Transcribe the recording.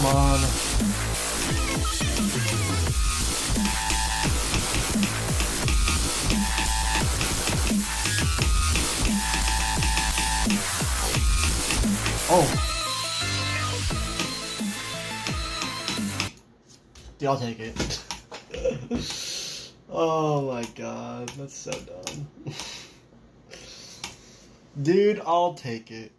Come on. Oh. Yeah, I'll take it. oh my god, that's so dumb. Dude, I'll take it.